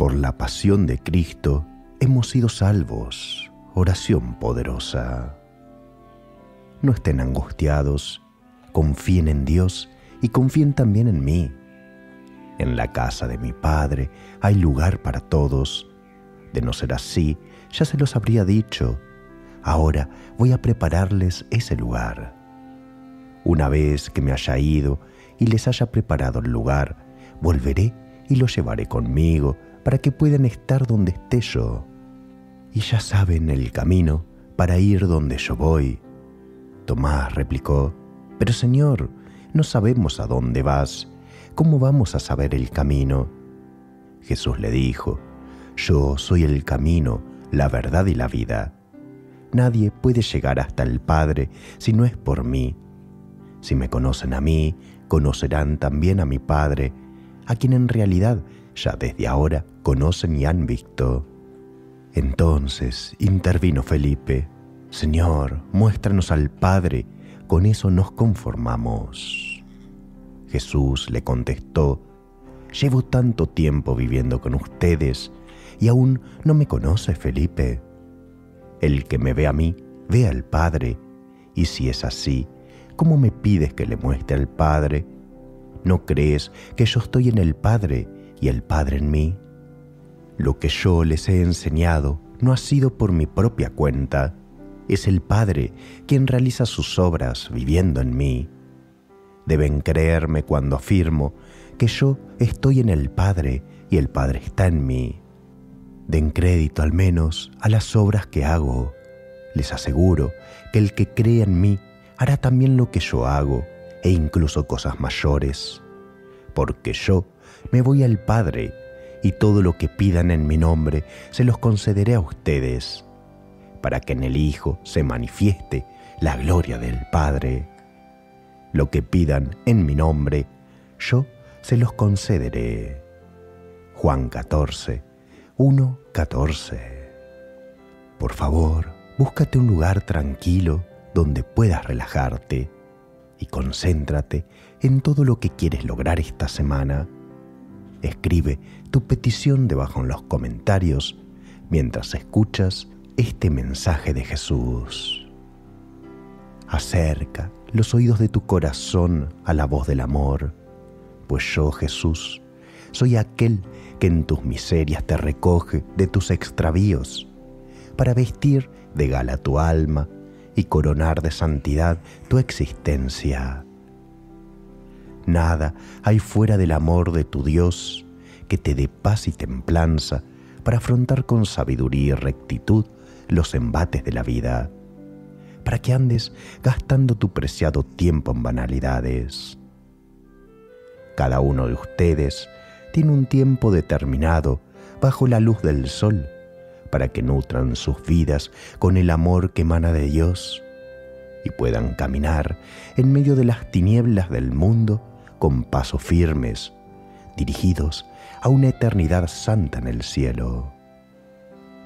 Por la pasión de Cristo hemos sido salvos. Oración poderosa. No estén angustiados, confíen en Dios y confíen también en mí. En la casa de mi Padre hay lugar para todos. De no ser así, ya se los habría dicho. Ahora voy a prepararles ese lugar. Una vez que me haya ido y les haya preparado el lugar, volveré y los llevaré conmigo para que puedan estar donde esté yo. Y ya saben el camino para ir donde yo voy. Tomás replicó, Pero Señor, no sabemos a dónde vas. ¿Cómo vamos a saber el camino? Jesús le dijo, Yo soy el camino, la verdad y la vida. Nadie puede llegar hasta el Padre si no es por mí. Si me conocen a mí, conocerán también a mi Padre, a quien en realidad ya desde ahora conocen y han visto. Entonces intervino Felipe, Señor, muéstranos al Padre, con eso nos conformamos. Jesús le contestó, Llevo tanto tiempo viviendo con ustedes y aún no me conoce Felipe. El que me ve a mí, ve al Padre, y si es así, ¿cómo me pides que le muestre al Padre? ¿No crees que yo estoy en el Padre y el Padre en mí? Lo que yo les he enseñado no ha sido por mi propia cuenta, es el Padre quien realiza sus obras viviendo en mí. Deben creerme cuando afirmo que yo estoy en el Padre y el Padre está en mí. Den crédito al menos a las obras que hago. Les aseguro que el que cree en mí hará también lo que yo hago e incluso cosas mayores, porque yo me voy al Padre y todo lo que pidan en mi nombre se los concederé a ustedes, para que en el Hijo se manifieste la gloria del Padre. Lo que pidan en mi nombre, yo se los concederé. Juan 14, 1, 14. Por favor, búscate un lugar tranquilo donde puedas relajarte y concéntrate en todo lo que quieres lograr esta semana. Escribe tu petición debajo en los comentarios mientras escuchas este mensaje de Jesús. Acerca los oídos de tu corazón a la voz del amor, pues yo, Jesús, soy aquel que en tus miserias te recoge de tus extravíos, para vestir de gala tu alma y coronar de santidad tu existencia. Nada hay fuera del amor de tu Dios que te dé paz y templanza para afrontar con sabiduría y rectitud los embates de la vida, para que andes gastando tu preciado tiempo en banalidades. Cada uno de ustedes tiene un tiempo determinado bajo la luz del sol para que nutran sus vidas con el amor que emana de Dios y puedan caminar en medio de las tinieblas del mundo con pasos firmes, dirigidos a una eternidad santa en el cielo.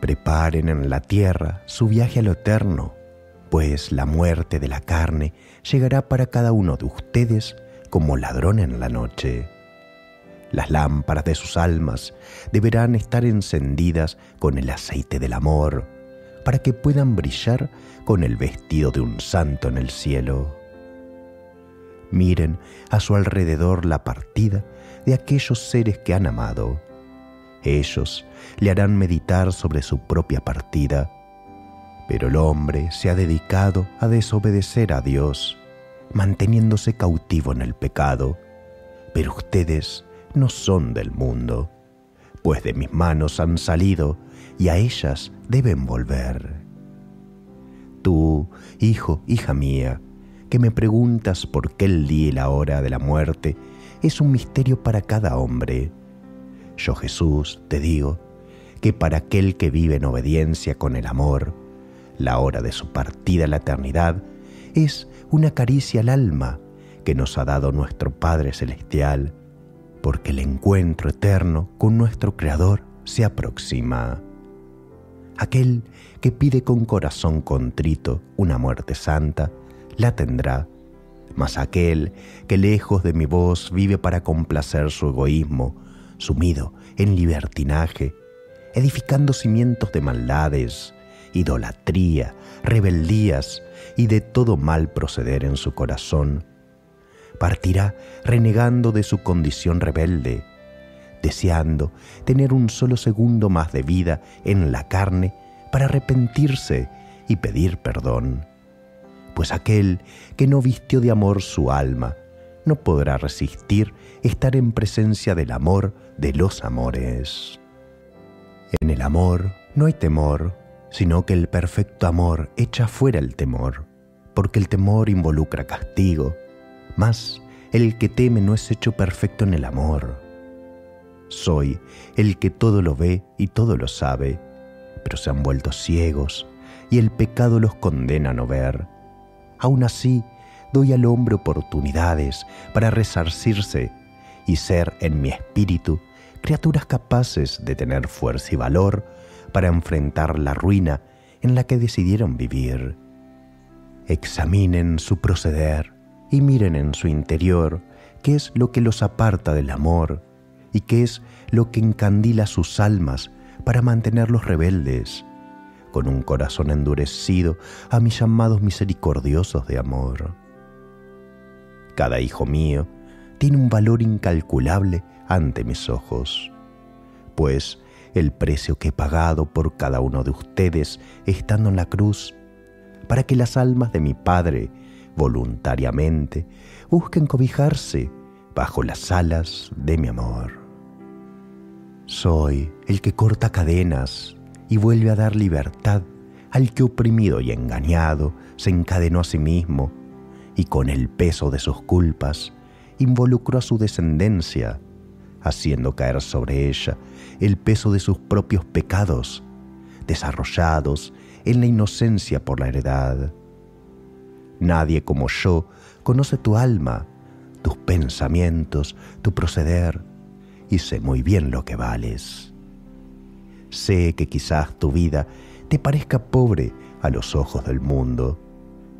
Preparen en la tierra su viaje a lo eterno, pues la muerte de la carne llegará para cada uno de ustedes como ladrón en la noche. Las lámparas de sus almas deberán estar encendidas con el aceite del amor, para que puedan brillar con el vestido de un santo en el cielo. Miren a su alrededor la partida de aquellos seres que han amado. Ellos le harán meditar sobre su propia partida, pero el hombre se ha dedicado a desobedecer a Dios, manteniéndose cautivo en el pecado. Pero ustedes no son del mundo, pues de mis manos han salido y a ellas deben volver. Tú, hijo, hija mía, que me preguntas por qué el día y la hora de la muerte es un misterio para cada hombre. Yo Jesús te digo que para aquel que vive en obediencia con el amor, la hora de su partida a la eternidad es una caricia al alma que nos ha dado nuestro Padre Celestial porque el encuentro eterno con nuestro Creador se aproxima. Aquel que pide con corazón contrito una muerte santa, la tendrá, mas aquel que lejos de mi voz vive para complacer su egoísmo, sumido en libertinaje, edificando cimientos de maldades, idolatría, rebeldías y de todo mal proceder en su corazón, partirá renegando de su condición rebelde, deseando tener un solo segundo más de vida en la carne para arrepentirse y pedir perdón. Pues aquel que no vistió de amor su alma, no podrá resistir estar en presencia del amor de los amores. En el amor no hay temor, sino que el perfecto amor echa fuera el temor, porque el temor involucra castigo, mas el que teme no es hecho perfecto en el amor. Soy el que todo lo ve y todo lo sabe, pero se han vuelto ciegos y el pecado los condena a no ver. Aún así, doy al hombre oportunidades para resarcirse y ser en mi espíritu criaturas capaces de tener fuerza y valor para enfrentar la ruina en la que decidieron vivir. Examinen su proceder y miren en su interior qué es lo que los aparta del amor y qué es lo que encandila sus almas para mantenerlos rebeldes, con un corazón endurecido a mis llamados misericordiosos de amor. Cada hijo mío tiene un valor incalculable ante mis ojos, pues el precio que he pagado por cada uno de ustedes estando en la cruz, para que las almas de mi Padre voluntariamente busquen cobijarse bajo las alas de mi amor. Soy el que corta cadenas y vuelve a dar libertad al que oprimido y engañado se encadenó a sí mismo y con el peso de sus culpas involucró a su descendencia, haciendo caer sobre ella el peso de sus propios pecados, desarrollados en la inocencia por la heredad. Nadie como yo conoce tu alma, tus pensamientos, tu proceder, y sé muy bien lo que vales. Sé que quizás tu vida te parezca pobre a los ojos del mundo,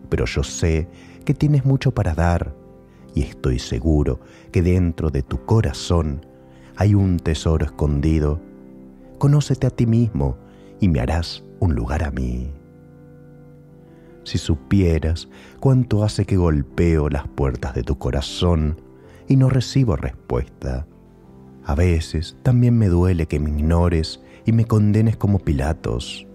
pero yo sé que tienes mucho para dar y estoy seguro que dentro de tu corazón hay un tesoro escondido. Conócete a ti mismo y me harás un lugar a mí. Si supieras cuánto hace que golpeo las puertas de tu corazón y no recibo respuesta. A veces también me duele que me ignores y me condenes como Pilatos.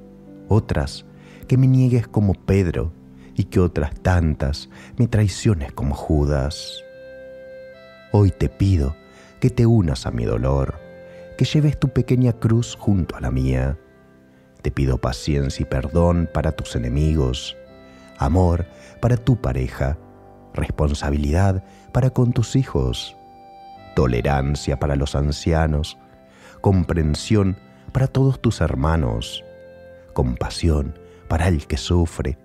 Otras, que me niegues como Pedro y que otras tantas me traiciones como Judas. Hoy te pido que te unas a mi dolor, que lleves tu pequeña cruz junto a la mía. Te pido paciencia y perdón para tus enemigos, amor para tu pareja, responsabilidad para con tus hijos, tolerancia para los ancianos, comprensión para todos tus hermanos, compasión para el que sufre,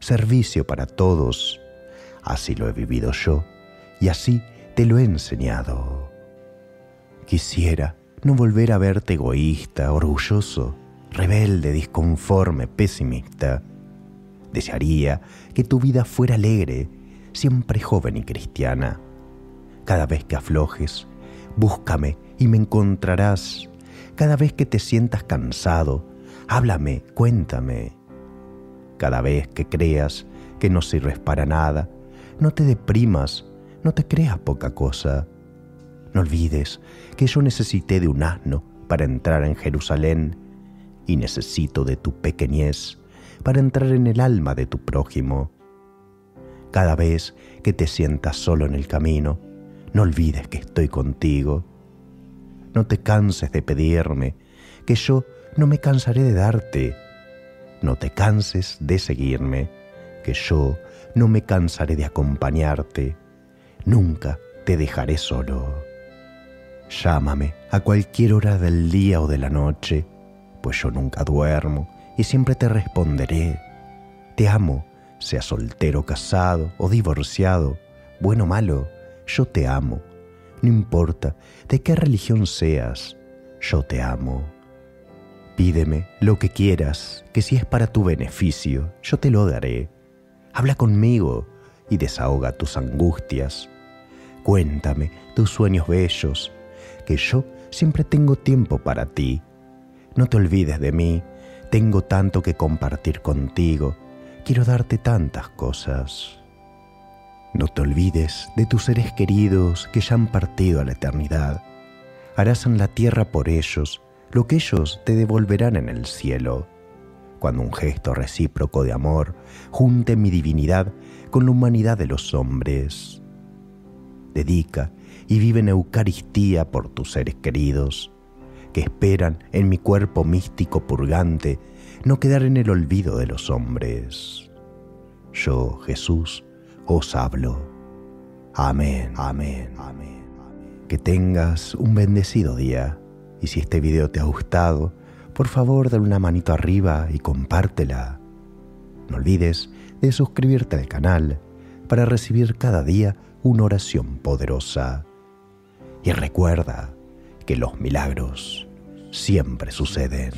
servicio para todos. Así lo he vivido yo y así te lo he enseñado. Quisiera no volver a verte egoísta, orgulloso, rebelde, disconforme, pesimista. Desearía que tu vida fuera alegre, siempre joven y cristiana. Cada vez que aflojes, búscame y me encontrarás. Cada vez que te sientas cansado, háblame, cuéntame. Cada vez que creas que no sirves para nada, no te deprimas, no te creas poca cosa. No olvides que yo necesité de un asno para entrar en Jerusalén y necesito de tu pequeñez para entrar en el alma de tu prójimo. Cada vez que te sientas solo en el camino, no olvides que estoy contigo. No te canses de pedirme, que yo no me cansaré de darte. No te canses de seguirme, que yo no me cansaré de acompañarte. Nunca te dejaré solo. Llámame a cualquier hora del día o de la noche, pues yo nunca duermo y siempre te responderé. Te amo, sea soltero, casado o divorciado, bueno o malo, yo te amo. No importa de qué religión seas, yo te amo. Pídeme lo que quieras, que si es para tu beneficio, yo te lo daré. Habla conmigo y desahoga tus angustias. Cuéntame tus sueños bellos, que yo siempre tengo tiempo para ti. No te olvides de mí, tengo tanto que compartir contigo, quiero darte tantas cosas. No te olvides de tus seres queridos que ya han partido a la eternidad. Harás en la tierra por ellos lo que ellos te devolverán en el cielo. Cuando un gesto recíproco de amor junte mi divinidad con la humanidad de los hombres. Dedica y vive en Eucaristía por tus seres queridos, que esperan en mi cuerpo místico purgante no quedar en el olvido de los hombres. Yo, Jesús, os hablo. Amén, amén, amén. Que tengas un bendecido día y si este video te ha gustado, por favor dale una manito arriba y compártela. No olvides de suscribirte al canal para recibir cada día una oración poderosa. Y recuerda que los milagros siempre suceden.